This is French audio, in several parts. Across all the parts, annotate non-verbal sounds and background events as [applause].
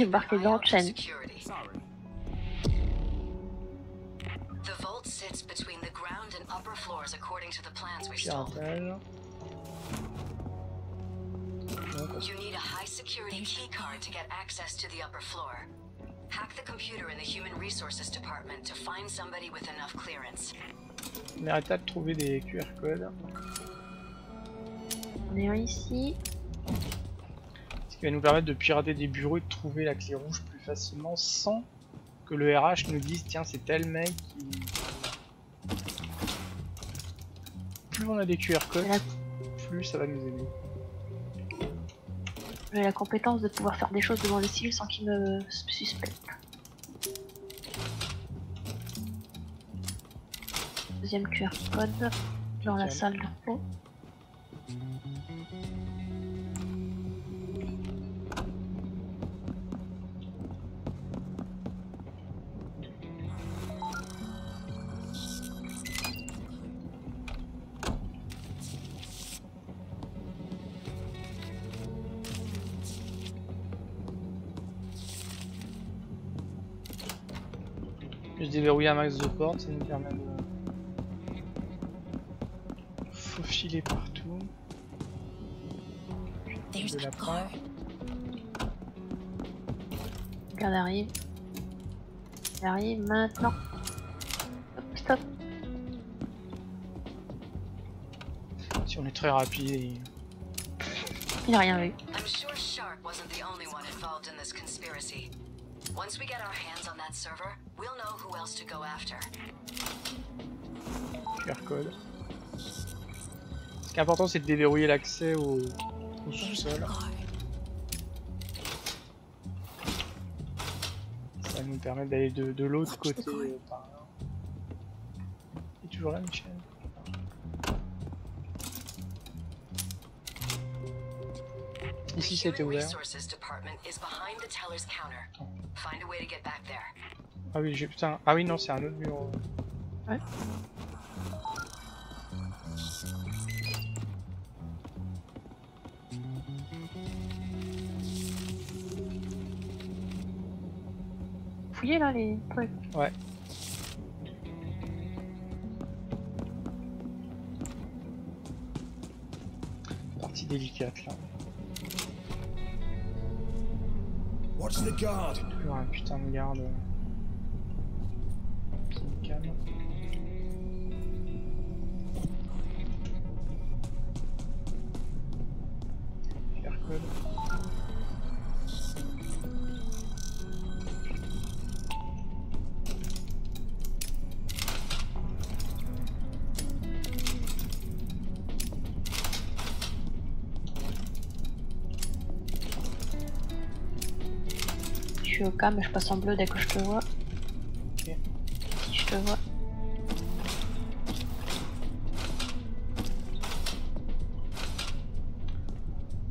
J'ai embarqué dans le chaîne. Security. Sorry. The vault sits between the ground and upper floors according to the plans we stalled. Piratage. Non, parce You need a high security key card to get access to the upper floor. Hack the computer in the human resources department to find somebody with enough clearance. On de trouver des QR codes. On est un ici. Qui va nous permettre de pirater des bureaux et de trouver la clé rouge plus facilement sans que le RH nous dise tiens c'est tel mec qui... Plus on a des QR codes, la, plus ça va nous aider. j'ai la compétence de pouvoir faire des choses devant les civils sans qu'ils me suspectent. Deuxième QR code dans la salle de. Je déverrouille un max de portes, ça nous permet de faufiler partout. There's De la car. Regarde, arrive. Il arrive maintenant. Hop, stop. Si on est très rapide, et... Il a rien vu. I'm sure Shark wasn't the only one involved in this conspiracy. Once we get our hands on that server, we'll know who else to go after. QR code. Ce qui est important c'est de déverrouiller l'accès au, sous-sol. Ça nous permet d'aller de, l'autre côté par là. Est toujours là Michel get back there. Ah oui j'ai putain. Ah oui non c'est un autre bureau. Fouillez là les trucs. Ouais. Partie délicate là. Watch the guard. Un putain de garde. euh, Qui me calme. Suis au cas mais je passe en bleu dès que je te vois. Ok. Si je te vois.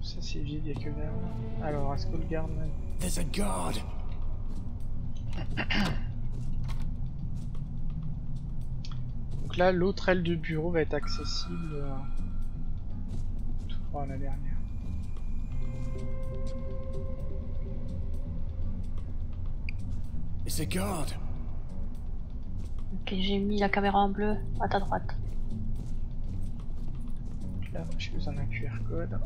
Ça c'est vide, y'a que vert. Alors, est-ce que le garde There's a guard. Donc là, l'autre aile de bureau va être accessible euh, tout droit à la dernière. It's a guard. Ok, j'ai mis la caméra en bleu à ta droite. Donc là, j'ai besoin d'un QR code.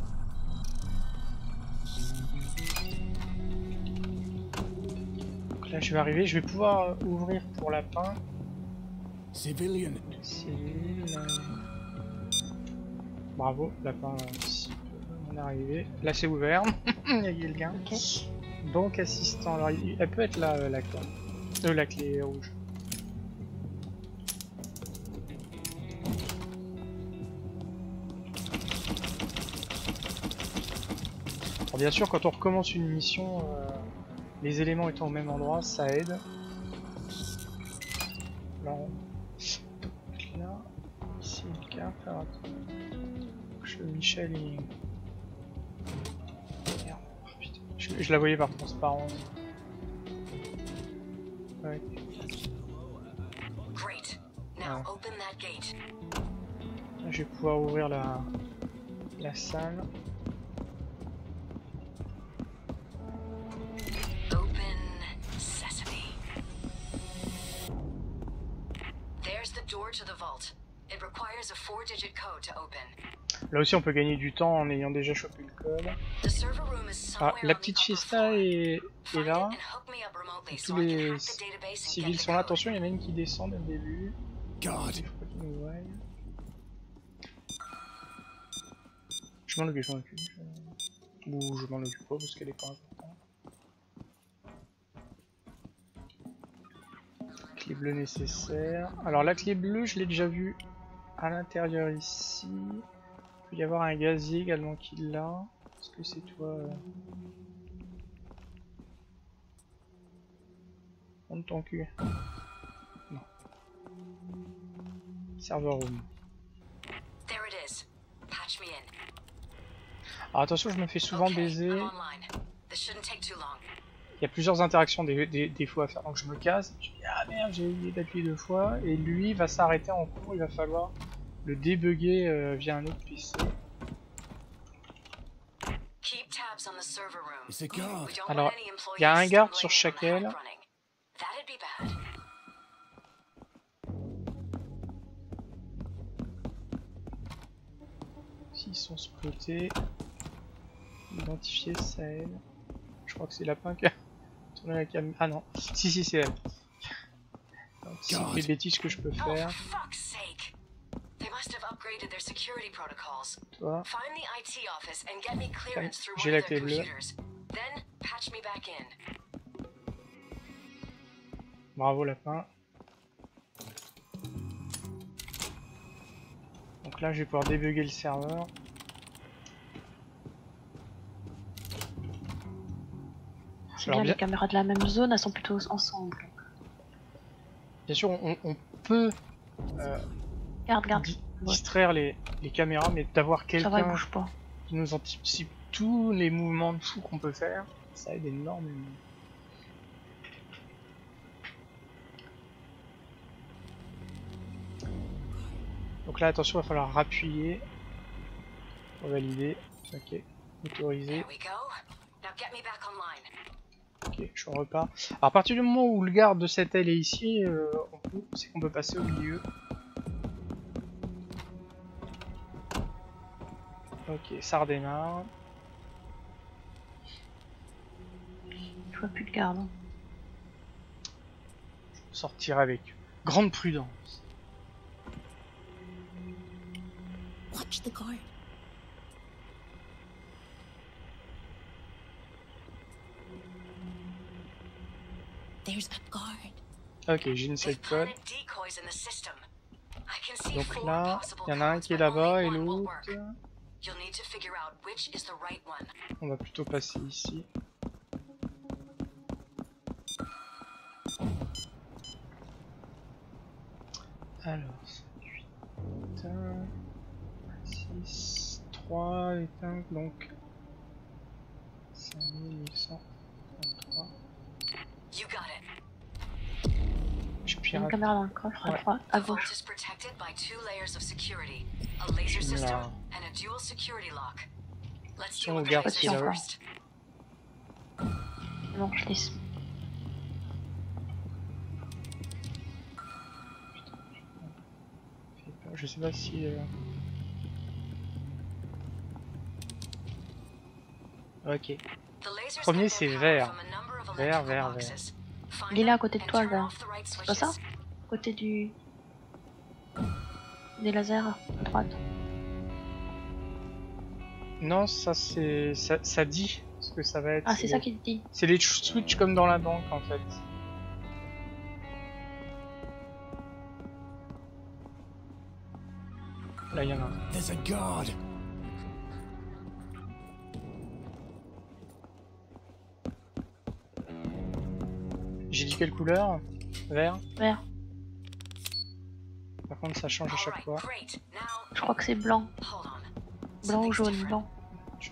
Donc là, je vais arriver, je vais pouvoir euh, ouvrir pour lapin. Civilian. Civil. euh, Bravo, lapin anticipe mon arrivée. Là, c'est ouvert. [laughs] Il y a quelqu'un. Ok. Donc, assistant. Alors, elle peut être là, euh, la clé. Euh, la clé rouge. Bien sûr, quand on recommence une mission, euh, les éléments étant au même endroit, ça aide. Là, on... Là, ici une carte. Alors, Michel. je la voyais par transparent. Je vais pouvoir ouvrir la, la salle. There's the door to the vault. It requires a four-digit code to open. Là aussi, on peut gagner du temps en ayant déjà chopé le code. Ah, la petite fiesta est, là. Tous les civils sont là. Attention, il y en a une qui descend dès le début. God. Il faut pas qu'ils nous voient. Je m'en occupe, je m'en occupe. Je- Ou je m'en occupe pas parce qu'elle est pas importante. Clé bleue nécessaire. Alors la clé bleue, je l'ai déjà vue à l'intérieur ici. Il peut y avoir un gazier également qui l'a. Est-ce que c'est toi euh Monte ton cul. Non. Serveur room. There it is. Patch me in. Alors attention, je me fais souvent baiser. Il y a plusieurs interactions des, des, des fois à faire. Donc je me casse, je dis ah merde, j'ai oublié d'appuyer deux fois. Et lui va s'arrêter en cours, il va falloir le débugger euh, via un autre PC. Keep tabs on the server room. It's a guard. We don't Alors, want any employees il y a un garde sur chaque aile. running. That'd be bad. S'ils sont spotés, identifier Sahel. Je crois que c'est Lapin qui a [laughs] tourné la cam. Ah non, si si c'est elle. C'est les bêtises que je peux Oh, faire. Upgraded their security protocols. Toi, Find the IT office and get me clearance through j'ai one of their computers. Then patch me back in. bravo Lapin. Donc là, je vais pouvoir débugger le serveur. C'est bien, bien- les caméras de la même zone, elles sont plutôt ensemble. Bien sûr, on, on peut euh, Garde, garde. Ouais. distraire les, les caméras, mais d'avoir quelqu'un qui nous anticipe tous les mouvements de fou qu'on peut faire, ça aide énormément. Donc là, attention, il va falloir appuyer pour valider. Ok, autoriser. Ok, je repars. Alors, à partir du moment où le garde de cette aile est ici, euh, c'est qu'on peut passer au milieu. Ok, ça redémarre. Je vois plus de garde. hein. Sortir avec grande prudence. Watch the guard. There's a guard. Ok, j'ai une side code. planted decoys in the system. I can see Donc là, il y en a un qui est là-bas et l'autre. Work. You'll need to figure out which is the right one. On va plutôt passer ici. Alors, 8, 6, 3 épingles, donc 5833. You got it. Je a une pirate. caméra dans le coffre à Ouais. droite, à gauche. Deal with the regarde est là. first. Non, je laisse. Je sais pas si. euh, Ok. Premier, c'est vert. Vert, vert. Find Il est là à côté de toi, vert. right C'est pas ça switches. Côté du. Des lasers, à droite. Non, ça c'est. Ça, ça dit ce que ça va être. Ah, c'est ça te dit. C'est les switch comme dans la banque en fait. Là, il y en a un. There's a guard. J'ai dit quelle couleur? Vert? Vert. Contre, ça change à chaque fois. Je crois que c'est blanc. Blanc ou jaune, blanc. Je.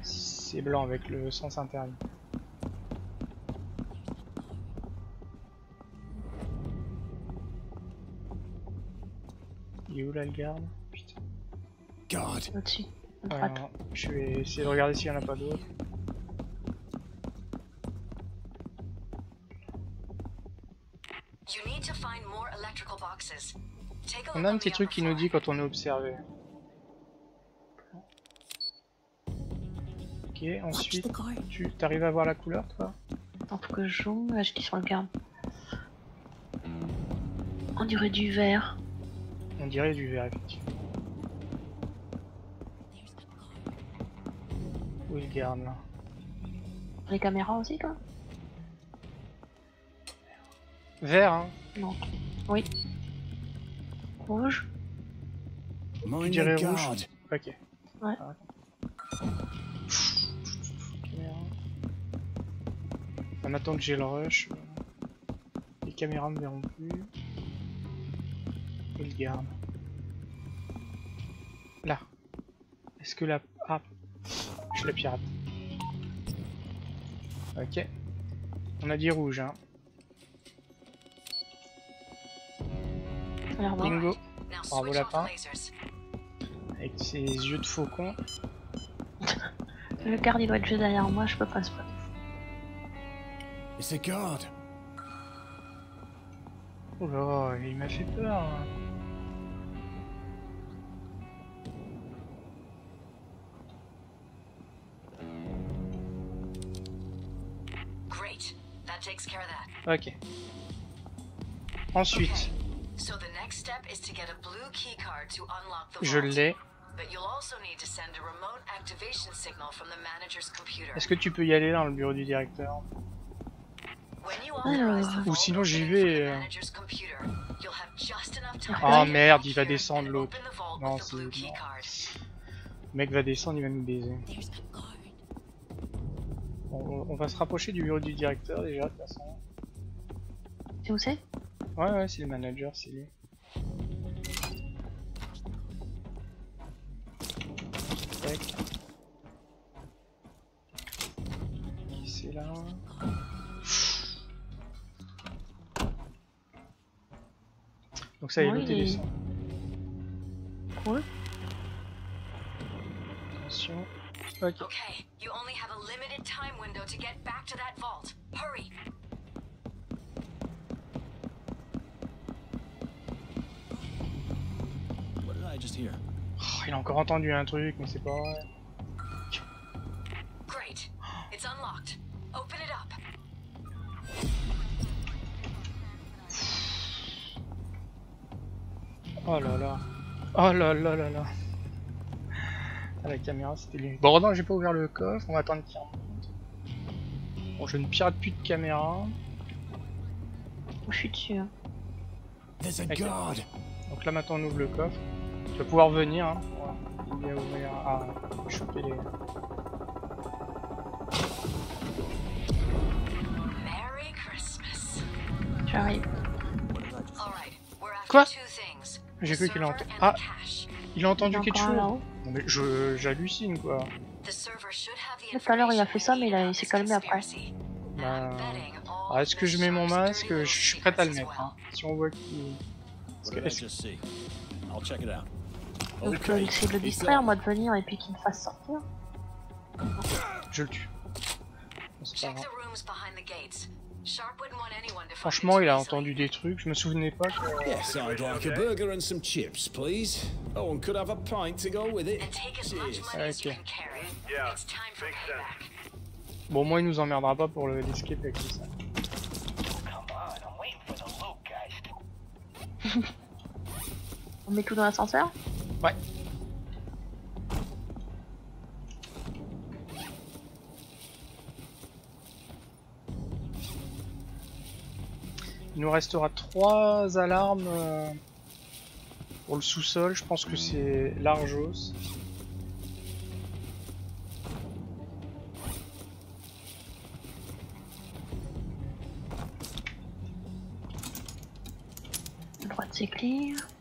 C'est blanc avec le sens interne. Il est où là le garde? Putain. Au-dessus. Ouais, je vais essayer de regarder s'il y en a pas d'autres. On a un petit truc qui nous dit quand on est observé. Ok, ensuite, tu arrives à voir la couleur toi? Attends, faut que je joue. Là, j'étais sur le garde. On dirait du vert. On dirait du vert effectivement. Où il garde là? Les caméras aussi, toi? Vert hein? Non. Oui. Rouge Tu dirais rouge. Ok. Ouais. Ah, Caméra. En attendant que j'ai le rush, euh, les caméras me verront plus. Il garde. Là. Est-ce que la... Ah, je la pirate. Ok. On a dit rouge, hein. Bingo. Bravo, lapin. Avec ses yeux de faucon. Le garde, il doit être juste derrière moi, je peux pas spotter. It's the guard. Oh là, il m'a fait peur. hein. Great. That takes care of that. Ok. Ensuite, je vault. l'ai. But you'll also need to send a remote activation signal from the manager's computer. Est-ce que tu peux y aller dans le bureau du directeur? The Ou sinon, j'y vais, the euh. manager's computer, you'll have just enough time Ah, merde, il va descendre, l'autre. Non, c'est-. Le mec va descendre, il va nous baiser. On, on va se rapprocher du bureau du directeur déjà, de toute façon. C'est où c'est? Ouais, ouais, c'est le manager, c'est lui. Là Donc ça y est, il est- descend. Cool. Attention. Ok. Okay, you only have a limited time window to get back to that vault. Hurry! What did I just hear? Oh, il a encore entendu un truc, mais c'est pas vrai. Oh là là. Oh là là là là. Ah, la caméra c'était lui. Bon non j'ai pas ouvert le coffre, on va attendre qu'il remonte. Bon je ne pirate plus de caméra. Je suis dessus. hein. There's a Ok. guard. Donc là maintenant on ouvre le coffre. Tu vas pouvoir venir hein. pour aider à ouvrir. Ah, choper les. Merry Christmas. J'arrive. Alright, we're after Quoi? J'ai cru qu'il a entendu. Ah il a entendu quelque chose. là-haut. Non mais je j'hallucine quoi. Tout à l'heure, il a fait ça, mais il a- il s'est calmé après. Bah, Alors est-ce que je mets mon masque? Je suis prêt à le mettre. hein. Si on voit qu'il. Donc essayer de le distraire, moi, de venir et puis qu'il me fasse sortir. Je le tue. Pas grave. The rooms behind the gates. Sharp wouldn't want anyone to find Franchement, il a entendu des trucs, je me souvenais pas que. Yes, I'd like a burger and some chips, please. Oh, and could I have a pint to go with it. Okay. can carry. Yeah, It's time for makes payback. Bon, moi, il nous emmerdera pas pour le l'escape avec tout ça. On met tout dans l'ascenseur? Ouais. Il nous restera trois alarmes euh, pour le sous-sol. Je pense que c'est largos. Droite, c'est.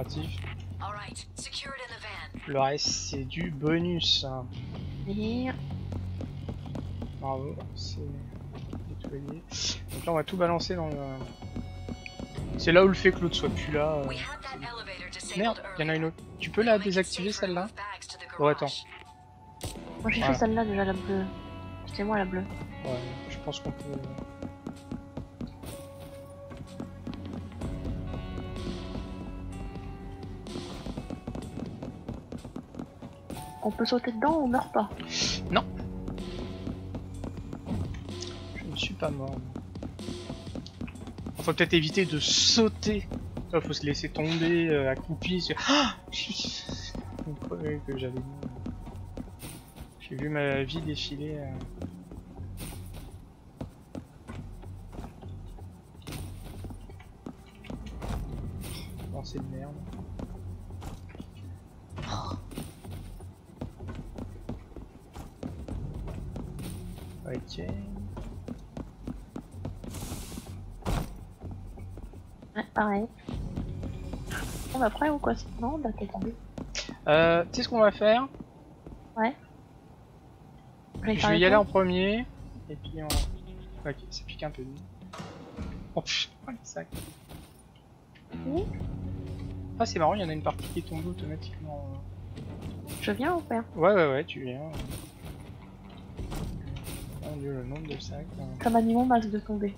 Opératif. Alright, secure it in the van. Le reste, c'est du bonus. Clear. Bravo, c'est c'est tout. nettoyer. Donc là, on va tout balancer dans le. C'est là où le fait que l'autre soit plus là. euh. Merde, il y en a une autre. Tu peux la désactiver celle-là Oh, attends. Moi j'ai Voilà. fait celle-là déjà, la bleue. C'était moi la bleue. Ouais, je pense qu'on peut. On peut sauter dedans ou on meurt pas Je ne suis pas mort. Faut peut-être éviter de sauter. Il faut se laisser tomber euh, accroupi. sur- Ah que j'avais J'ai vu ma vie défiler. euh. Lancé de merde. Ok. Ouais, pareil. On va prêt ou quoi Non, bah t'es tombé. Euh, tu sais ce qu'on va faire? Je vais y aller en premier. Et puis on... Ok, ça pique un peu. Oh putain, oh, les sacs. Oui. Ah c'est marrant, il y en a une partie qui est tombée automatiquement. Je viens ou pas Ouais ouais ouais, tu viens. Mon dieu, le nombre de sacs. hein. Mis mon masque de tomber.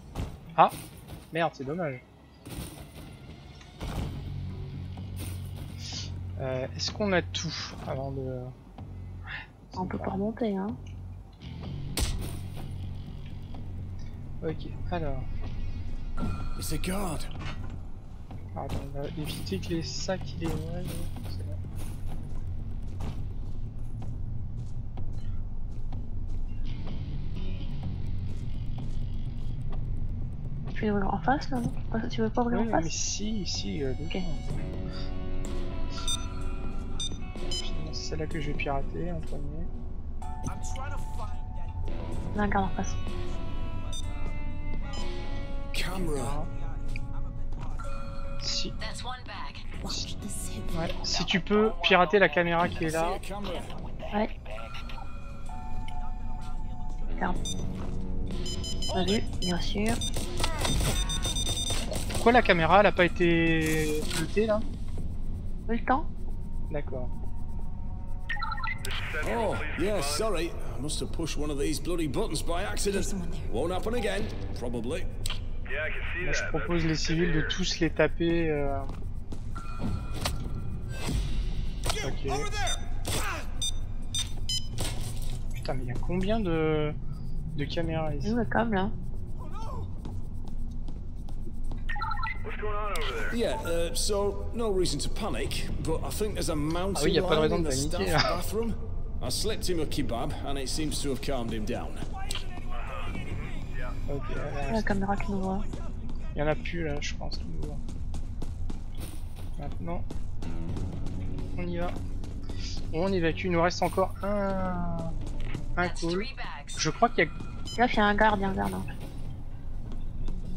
Merde, c'est dommage. Euh, Est-ce qu'on a tout avant de... On peut pas remonter, hein. Ok, alors... It's a guard. Attends, on va éviter que les sacs les... Ouais, en face là non Tu veux pas ouvrir Oui, en mais face si, si, euh, Ok. C'est celle-là que je vais pirater en premier. Il y a un garde en face. Camera. Si, That's one bag. Watch the zip. ouais, si tu peux pirater la caméra qui est là. Ouais. Regarde. Bien sûr. Pourquoi la caméra elle a pas été flottée là le temps D'accord. Oh, yeah, sorry. I must have pushed one of these bloody buttons by accident. Won't happen again, probably. Moi, je propose les civils de tous les taper. euh, Ok. Putain, mais il y a combien de, de caméras ici? Le câble là Yeah, uh, so no reason to panic, but I think there's a mountain Ah oui, y a pas de lion in de the paniquer, staff bathroom. I slipped him a kebab, and it seems to have calmed him down. Ok, alors, La caméra qui nous voit. il y en a plus là, je pense. qu'il nous voit. Maintenant, on y va. On évacue, il nous reste encore un, un call. Je crois qu'il y a... Là, il y a un garde, il y a un garde.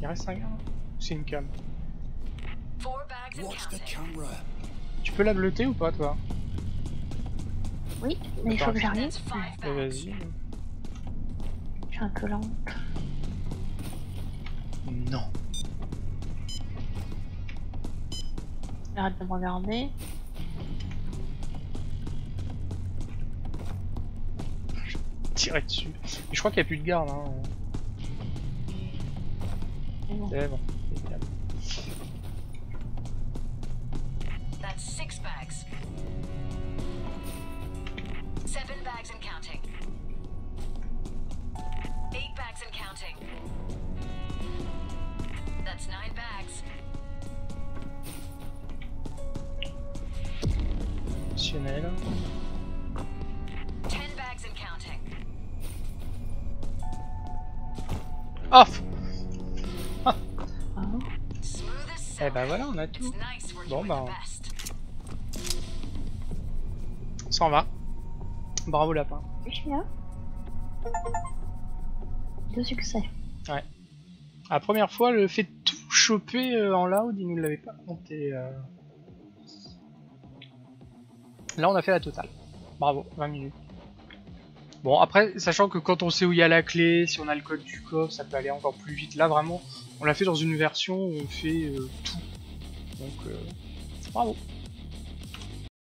il reste un gars. là C'est une cam. Four bags and Watch the counting. camera. Tu peux la bleuter ou pas toi Oui, mais il faut que j'arrive. Vas-y. Je suis un peu lente. Non. Arrête de me regarder. Tirer dessus. Mais je crois qu'il n'y a plus de garde. Hein. C'est bon. Bags. Seven bags and counting. Eight bags and counting. That's nine bags. Optionnel. Ten bags and counting. Off Ah. Smooth as Eh silk. ben voilà, on a It's tout. nice Bon, with bah, the best. On s'en va. Bravo lapin. Je suis là. Deux succès. La première fois, le fait de tout choper euh, en loud, il nous l'avait pas compté. euh. Là, on a fait la totale. Bravo, 20 minutes. Bon, après, sachant que quand on sait où il y a la clé, si on a le code du coffre, ça peut aller encore plus vite. Là, vraiment, on l'a fait dans une version où on fait euh, tout. Donc, euh, bravo.